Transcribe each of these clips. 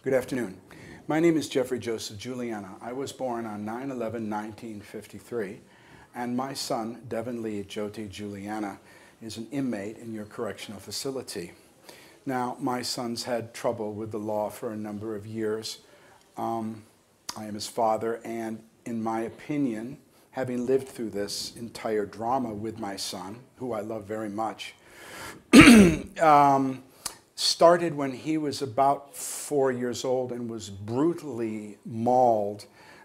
Good afternoon. My name is Geoffrey Joseph Giuliano. I was born on 9 11 1953, and my son, Devin Leigh Jyoti Juliana, is an inmate in your correctional facility. Now, my son's had trouble with the law for a number of years. Um, I am his father, and in my opinion, having lived through this entire drama with my son, who I love very much, um, started when he was about four years old and was brutally mauled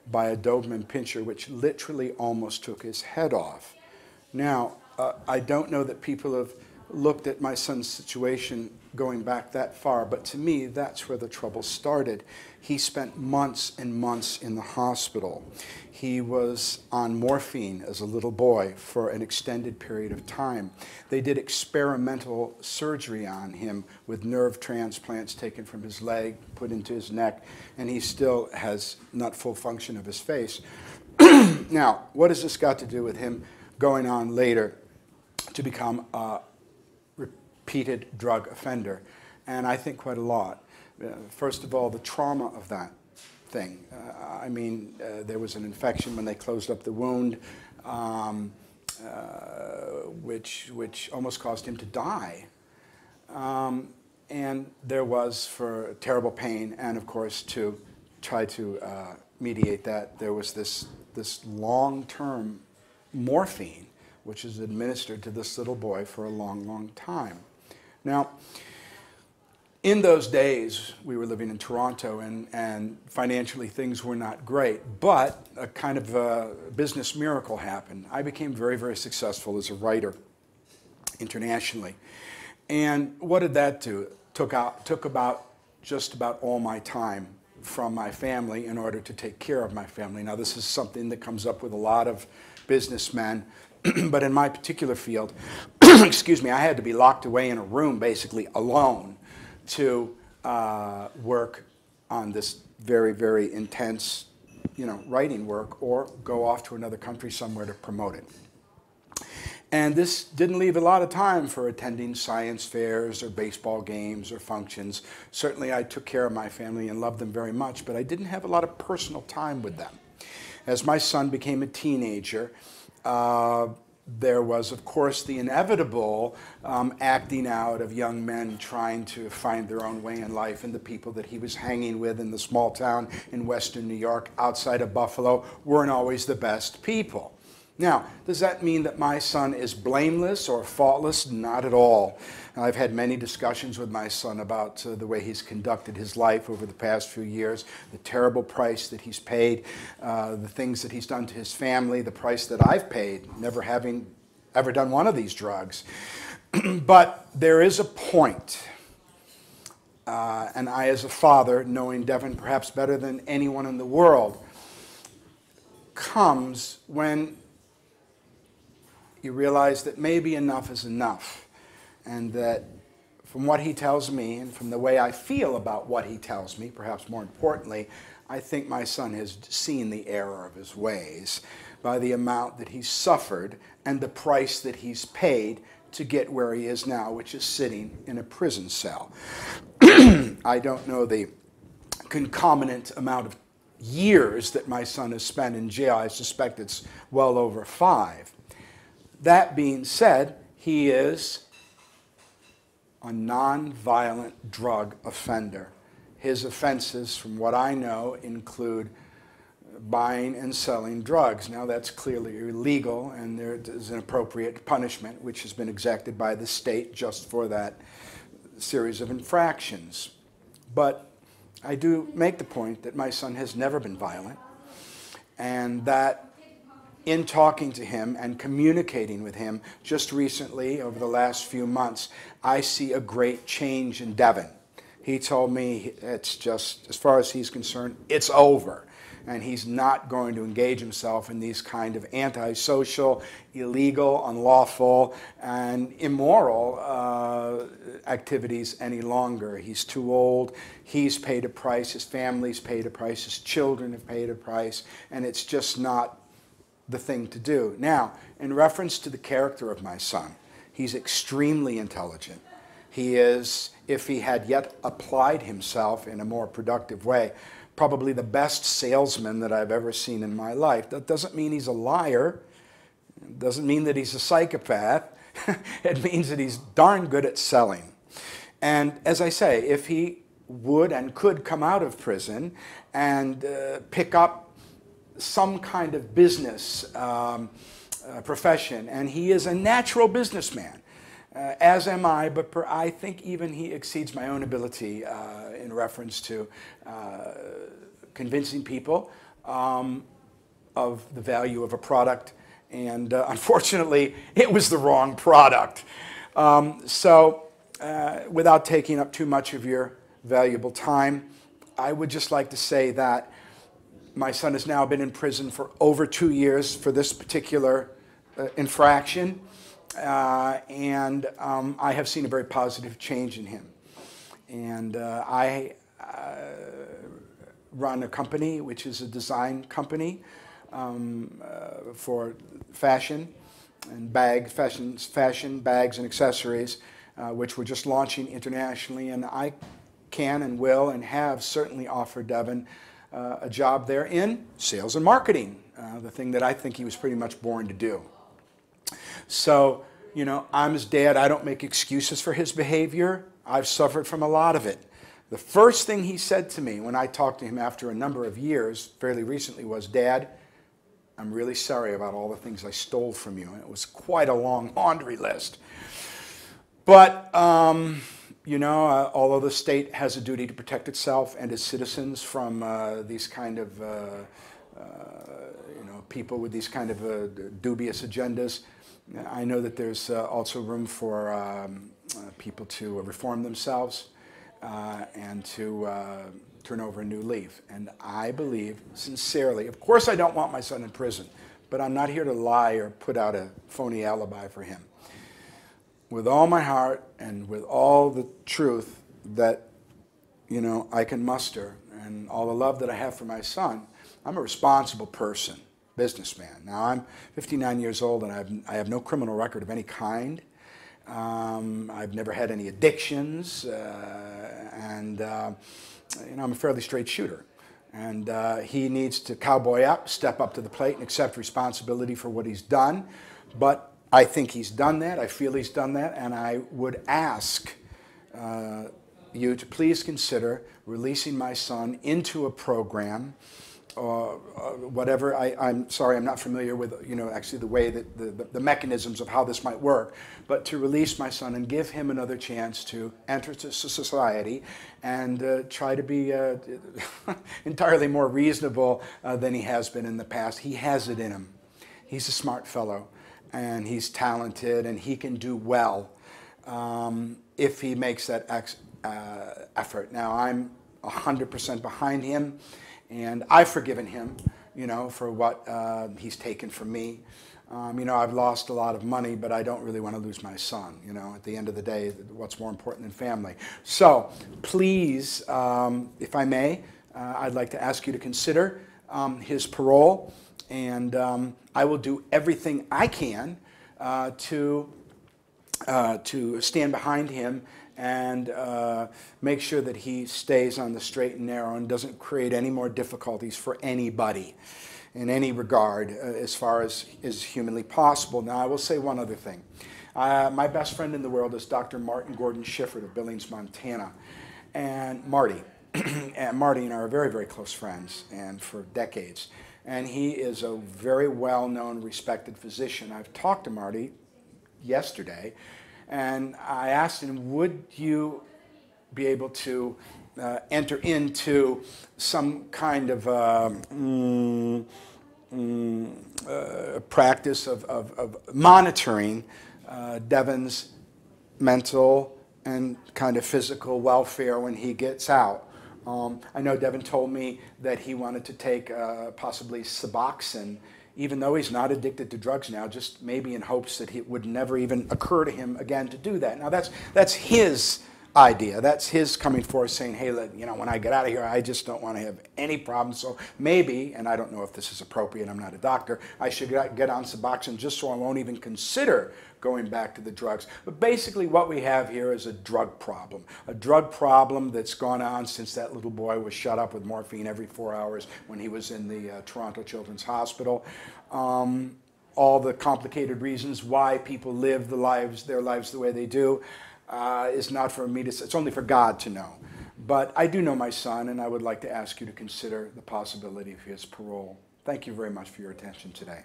by a Doberman pinscher, which literally almost took his head off. Now, uh, I don't know that people have looked at my son's situation going back that far, but to me, that's where the trouble started. He spent months and months in the hospital. He was on morphine as a little boy for an extended period of time. They did experimental surgery on him with nerve transplants taken from his leg, put into his neck, and he still has not full function of his face. now, what has this got to do with him going on later to become a repeated drug offender, and I think quite a lot. Uh, first of all, the trauma of that thing. Uh, I mean, uh, there was an infection when they closed up the wound, um, uh, which, which almost caused him to die. Um, and there was for terrible pain, and of course, to try to uh, mediate that, there was this, this long term morphine, which is administered to this little boy for a long, long time. Now, in those days, we were living in Toronto, and, and financially things were not great, but a kind of a business miracle happened. I became very, very successful as a writer internationally. And what did that do? took, out, took about just about all my time from my family in order to take care of my family. Now, this is something that comes up with a lot of businessmen but in my particular field, excuse me, I had to be locked away in a room basically alone to uh, work on this very, very intense, you know, writing work or go off to another country somewhere to promote it. And this didn't leave a lot of time for attending science fairs or baseball games or functions. Certainly, I took care of my family and loved them very much, but I didn't have a lot of personal time with them. As my son became a teenager, uh, there was, of course, the inevitable um, acting out of young men trying to find their own way in life, and the people that he was hanging with in the small town in western New York outside of Buffalo weren't always the best people. Now, does that mean that my son is blameless or faultless? Not at all. I've had many discussions with my son about uh, the way he's conducted his life over the past few years, the terrible price that he's paid, uh, the things that he's done to his family, the price that I've paid, never having ever done one of these drugs. but there is a point, uh, and I, as a father, knowing Devin perhaps better than anyone in the world, comes when you realize that maybe enough is enough. And that from what he tells me and from the way I feel about what he tells me, perhaps more importantly, I think my son has seen the error of his ways by the amount that he's suffered and the price that he's paid to get where he is now, which is sitting in a prison cell. I don't know the concomitant amount of years that my son has spent in jail. I suspect it's well over five. That being said, he is a nonviolent drug offender. His offenses, from what I know, include buying and selling drugs. Now, that's clearly illegal, and there is an appropriate punishment which has been exacted by the state just for that series of infractions. But I do make the point that my son has never been violent, and that in talking to him and communicating with him just recently, over the last few months, I see a great change in Devin. He told me it's just, as far as he's concerned, it's over. And he's not going to engage himself in these kind of antisocial, illegal, unlawful, and immoral uh, activities any longer. He's too old. He's paid a price. His family's paid a price. His children have paid a price. And it's just not the thing to do. Now, in reference to the character of my son, he's extremely intelligent. He is, if he had yet applied himself in a more productive way, probably the best salesman that I've ever seen in my life. That doesn't mean he's a liar. It doesn't mean that he's a psychopath. it means that he's darn good at selling. And as I say, if he would and could come out of prison and uh, pick up some kind of business um, uh, profession, and he is a natural businessman. Uh, as am I, but per, I think even he exceeds my own ability uh, in reference to uh, convincing people um, of the value of a product. And uh, unfortunately, it was the wrong product. Um, so, uh, without taking up too much of your valuable time, I would just like to say that my son has now been in prison for over two years for this particular uh, infraction, uh, and um, I have seen a very positive change in him. And uh, I uh, run a company, which is a design company um, uh, for fashion and bag, fashion, fashion, bags, and accessories, uh, which we're just launching internationally. And I can and will and have certainly offered Devin uh, a job there in sales and marketing, uh, the thing that I think he was pretty much born to do. So, you know, I'm his dad. I don't make excuses for his behavior. I've suffered from a lot of it. The first thing he said to me when I talked to him after a number of years, fairly recently, was, Dad, I'm really sorry about all the things I stole from you. And it was quite a long laundry list. But, um, you know, uh, although the state has a duty to protect itself and its citizens from uh, these kind of, uh, uh you know, people with these kind of uh, dubious agendas, I know that there's also room for um, people to reform themselves and to turn over a new leaf. And I believe sincerely, of course, I don't want my son in prison, but I'm not here to lie or put out a phony alibi for him with all my heart and with all the truth that you know I can muster and all the love that I have for my son, I'm a responsible person, businessman. Now I'm 59 years old and I have, I have no criminal record of any kind. Um, I've never had any addictions, uh, and uh, you know I'm a fairly straight shooter. And uh, he needs to cowboy up, step up to the plate, and accept responsibility for what he's done. But I think he's done that. I feel he's done that. And I would ask uh, you to please consider releasing my son into a program. Uh, uh, whatever, I, am sorry, I'm not familiar with, you know, actually the way that the, the, mechanisms of how this might work, but to release my son and give him another chance to enter society and uh, try to be uh, entirely more reasonable uh, than he has been in the past. He has it in him. He's a smart fellow and he's talented and he can do well um, if he makes that ex, uh, effort. Now, I'm 100% behind him, and I've forgiven him, you know, for what uh, he's taken from me. Um, you know, I've lost a lot of money, but I don't really want to lose my son. You know, at the end of the day, what's more important than family? So, please, um, if I may, uh, I'd like to ask you to consider um, his parole and um, I will do everything I can uh, to, uh, to stand behind him and uh, make sure that he stays on the straight and narrow and doesn't create any more difficulties for anybody in any regard uh, as far as is humanly possible. Now, I will say one other thing. Uh, my best friend in the world is Dr. Martin Gordon Shifford of Billings, Montana. And Marty, and Marty and I are very, very close friends, and for decades and he is a very well-known, respected physician. I've talked to Marty yesterday, and I asked him, would you be able to uh, enter into some kind of uh, mm, mm, uh, practice of, of, of monitoring uh, Devin's mental and kind of physical welfare when he gets out. Um, I know Devin told me that he wanted to take uh, possibly Suboxone, even though he's not addicted to drugs now, just maybe in hopes that it would never even occur to him again to do that. Now that's, that's his idea. That's his coming forth saying, hey, let, you know, when I get out of here, I just don't want to have any problems. So maybe, and I don't know if this is appropriate, I'm not a doctor, I should get get on Suboxone just so I won't even consider going back to the drugs. But basically what we have here is a drug problem. A drug problem that's gone on since that little boy was shut up with morphine every four hours when he was in the uh, Toronto Children's Hospital. Um, all the complicated reasons why people live the lives, their lives the way they do uh, is not for me to. It's only for God to know. But I do know my son, and I would like to ask you to consider the possibility of his parole. Thank you very much for your attention today.